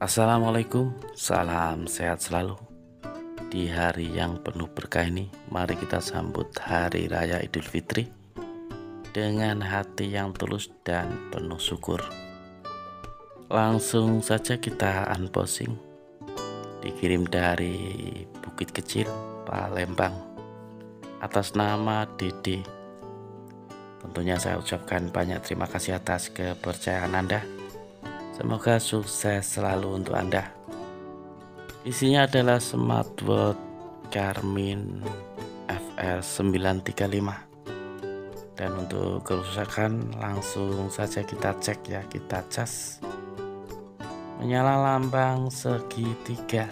Assalamualaikum, salam sehat selalu. Di hari yang penuh berkah ini, mari kita sambut Hari Raya Idul Fitri dengan hati yang tulus dan penuh syukur. Langsung saja kita unboxing. Dikirim dari Bukit Kecil, Palembang. Atas nama Dede. Tentunya saya ucapkan banyak terima kasih atas kepercayaan Anda Semoga sukses selalu untuk Anda. Isinya adalah smartwatch Garmin FL935. Dan untuk kerusakan langsung saja kita cek ya, kita cas. Menyala lambang segitiga.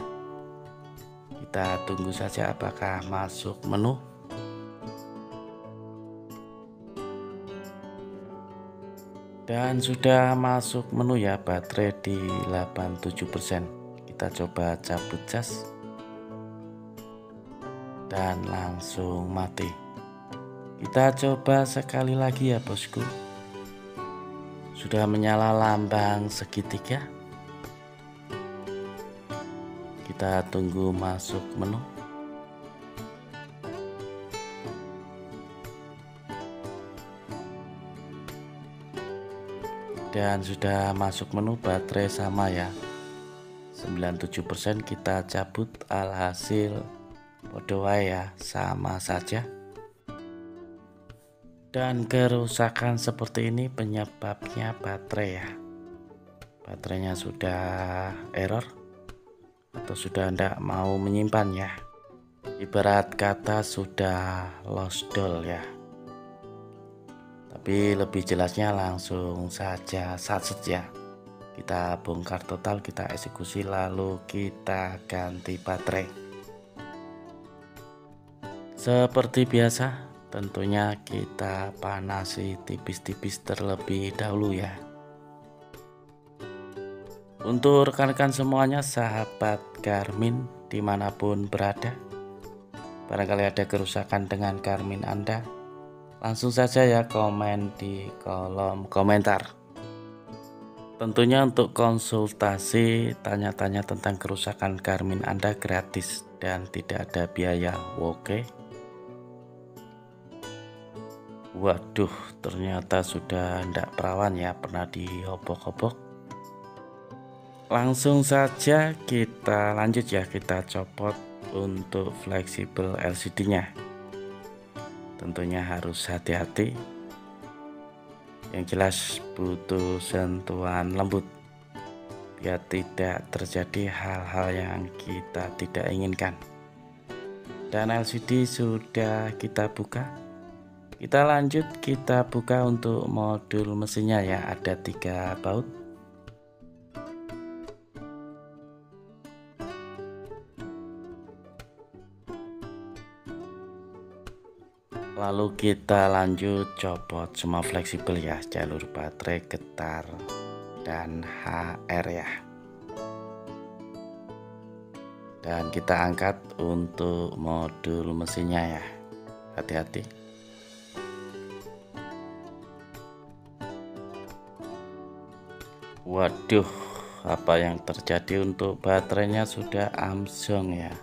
Kita tunggu saja apakah masuk menu. Dan sudah masuk menu ya baterai di 87% kita coba cabut cas dan langsung mati. Kita coba sekali lagi ya bosku. Sudah menyala lambang segitiga kita tunggu masuk menu dan sudah masuk menu baterai sama ya. 97% kita cabut alhasil. Podo ya sama saja. Dan kerusakan seperti ini penyebabnya baterai ya. Baterainya sudah error atau sudah tidak mau menyimpan ya. Ibarat kata sudah lost doll ya tapi lebih jelasnya langsung saja satset ya. Kita bongkar total kita eksekusi lalu kita ganti baterai. Seperti biasa tentunya kita panasi tipis-tipis terlebih dahulu ya. Untuk rekan-rekan semuanya sahabat Garmin di mana pun berada barangkali ada kerusakan dengan Garmin Anda Langsung saja ya komen di kolom komentar. Tentunya untuk konsultasi tanya-tanya tentang kerusakan Garmin Anda gratis dan tidak ada biaya. Oke. Waduh, ternyata sudah tidak perawan ya, pernah dihobok-hobok. Langsung saja kita lanjut ya, kita copot untuk fleksibel LCD-nya tentunya harus hati-hati. Yang jelas butuh sentuhan lembut. Biar tidak terjadi hal-hal yang kita tidak inginkan. Dan LCD sudah kita buka. Kita lanjut kita buka untuk modul mesinnya ya. Ada tiga baut lalu kita lanjut copot semua fleksibel ya jalur baterai getar dan HR ya. Dan kita angkat untuk modul mesinnya ya. Hati-hati. Waduh apa yang terjadi untuk baterainya sudah amsong ya.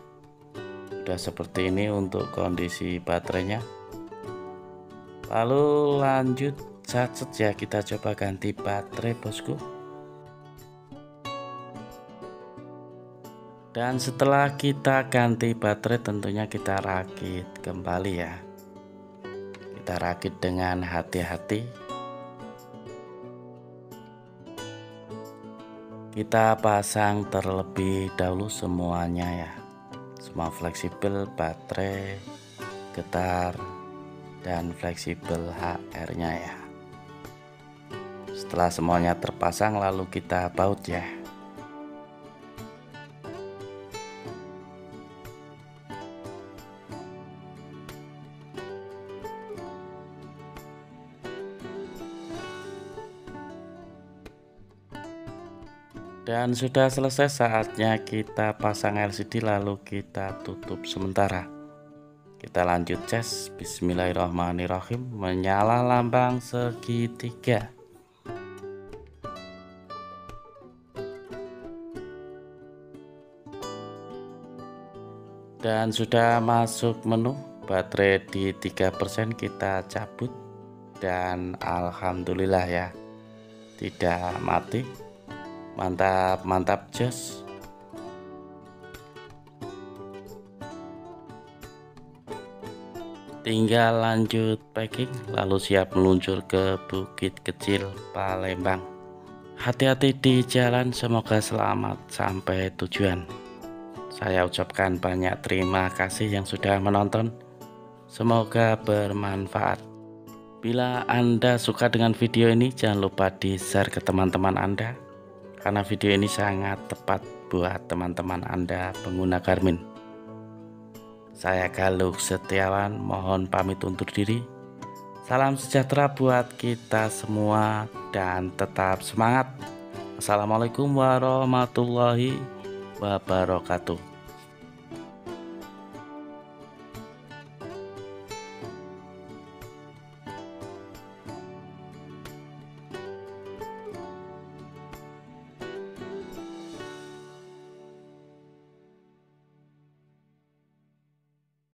Sudah seperti ini untuk kondisi baterainya lalu lanjut cacat ya kita coba ganti baterai bosku. Dan setelah kita ganti baterai tentunya kita rakit kembali ya. Kita rakit dengan hati-hati. Kita pasang terlebih dahulu semuanya ya. Semua fleksibel baterai getar dan fleksibel HR nya ya. Setelah semuanya terpasang lalu kita baut ya. Dan sudah selesai saatnya kita pasang LCD lalu kita tutup sementara kita lanjut cek bismillahirrahmanirrahim. Menyala lambang segitiga. Dan sudah masuk menu baterai di 3% kita cabut. Dan alhamdulillah ya tidak mati. Mantap mantap jos tinggal lanjut packing lalu siap meluncur ke bukit kecil Palembang hati-hati di jalan semoga selamat sampai tujuan saya ucapkan banyak terima kasih yang sudah menonton. Semoga bermanfaat. Bila Anda suka dengan video ini, jangan lupa di-share ke teman-teman Anda. Karena video ini sangat tepat buat teman-teman Anda pengguna Garmin. Saya Galuk Setiawan, mohon pamit undur diri. Salam sejahtera buat kita semua dan tetap semangat. Assalamualaikum warahmatullahi wabarakatuh.